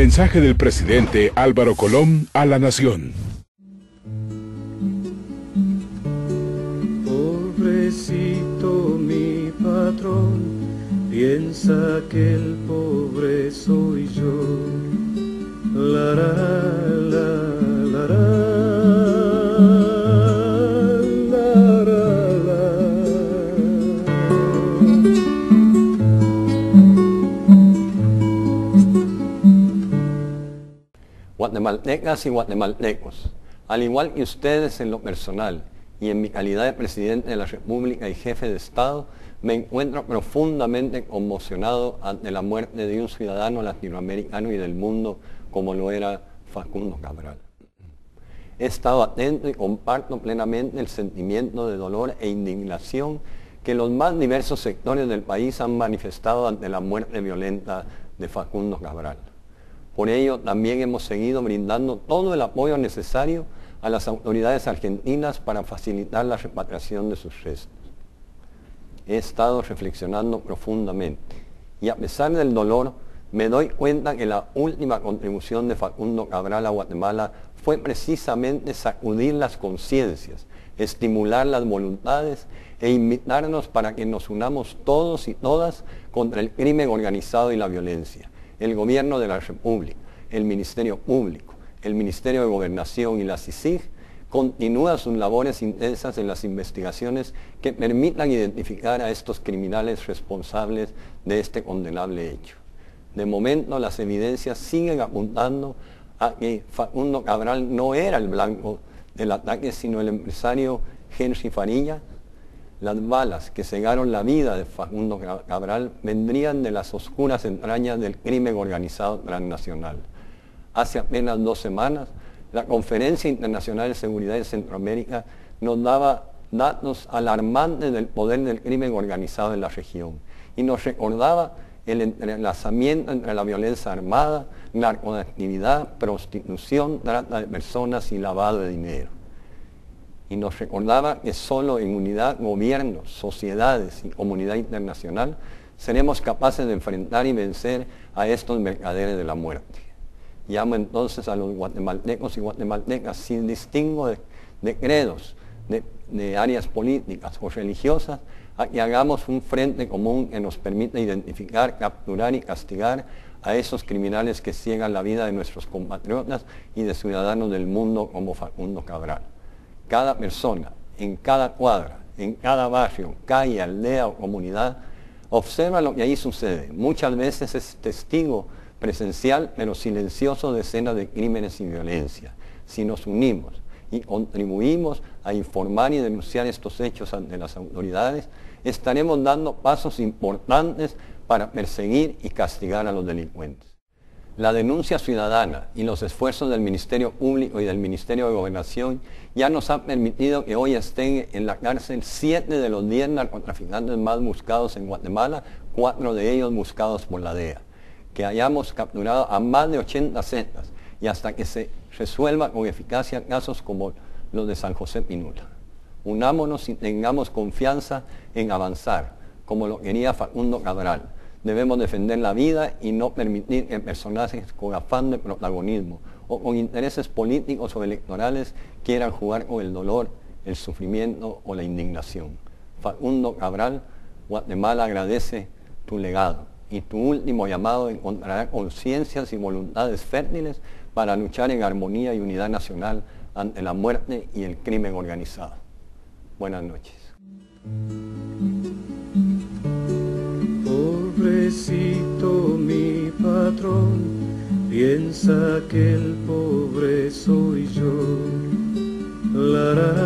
mensaje del presidente Álvaro Colón a la nación. Pobrecito mi patrón, piensa que el pobre soy yo. La, la, guatemaltecas y guatemaltecos, al igual que ustedes en lo personal y en mi calidad de presidente de la República y jefe de Estado, me encuentro profundamente conmocionado ante la muerte de un ciudadano latinoamericano y del mundo como lo era Facundo Cabral. He estado atento y comparto plenamente el sentimiento de dolor e indignación que los más diversos sectores del país han manifestado ante la muerte violenta de Facundo Cabral. Por ello, también hemos seguido brindando todo el apoyo necesario a las autoridades argentinas para facilitar la repatriación de sus restos. He estado reflexionando profundamente y a pesar del dolor, me doy cuenta que la última contribución de Facundo Cabral a Guatemala fue precisamente sacudir las conciencias, estimular las voluntades e invitarnos para que nos unamos todos y todas contra el crimen organizado y la violencia el Gobierno de la República, el Ministerio Público, el Ministerio de Gobernación y la CICIG continúan sus labores intensas en las investigaciones que permitan identificar a estos criminales responsables de este condenable hecho. De momento las evidencias siguen apuntando a que Facundo Cabral no era el blanco del ataque, sino el empresario Henry Farilla, las balas que cegaron la vida de Facundo Cabral vendrían de las oscuras entrañas del crimen organizado transnacional. Hace apenas dos semanas, la Conferencia Internacional de Seguridad de Centroamérica nos daba datos alarmantes del poder del crimen organizado en la región y nos recordaba el entrelazamiento entre la violencia armada, narcoactividad, prostitución, trata de personas y lavado de dinero y nos recordaba que solo en unidad, gobiernos, sociedades y comunidad internacional seremos capaces de enfrentar y vencer a estos mercaderes de la muerte. Llamo entonces a los guatemaltecos y guatemaltecas sin distingo de, credos, de, de áreas políticas o religiosas, a que hagamos un frente común que nos permita identificar, capturar y castigar a esos criminales que ciegan la vida de nuestros compatriotas y de ciudadanos del mundo como Facundo Cabral cada persona, en cada cuadra, en cada barrio, calle, aldea o comunidad, observa lo que ahí sucede. Muchas veces es testigo presencial, pero silencioso de escenas de crímenes y violencia. Si nos unimos y contribuimos a informar y denunciar estos hechos ante las autoridades, estaremos dando pasos importantes para perseguir y castigar a los delincuentes. La denuncia ciudadana y los esfuerzos del Ministerio Público y del Ministerio de Gobernación ya nos han permitido que hoy estén en la cárcel siete de los diez narcotraficantes más buscados en Guatemala, cuatro de ellos buscados por la DEA. Que hayamos capturado a más de 80 cetas y hasta que se resuelva con eficacia casos como los de San José Pinula. Unámonos y tengamos confianza en avanzar, como lo quería Facundo Cabral Debemos defender la vida y no permitir que personajes con afán de protagonismo o con intereses políticos o electorales quieran jugar con el dolor, el sufrimiento o la indignación. Facundo Cabral, Guatemala agradece tu legado y tu último llamado encontrará conciencias y voluntades fértiles para luchar en armonía y unidad nacional ante la muerte y el crimen organizado. Buenas noches. Piensa que el pobre soy yo. La,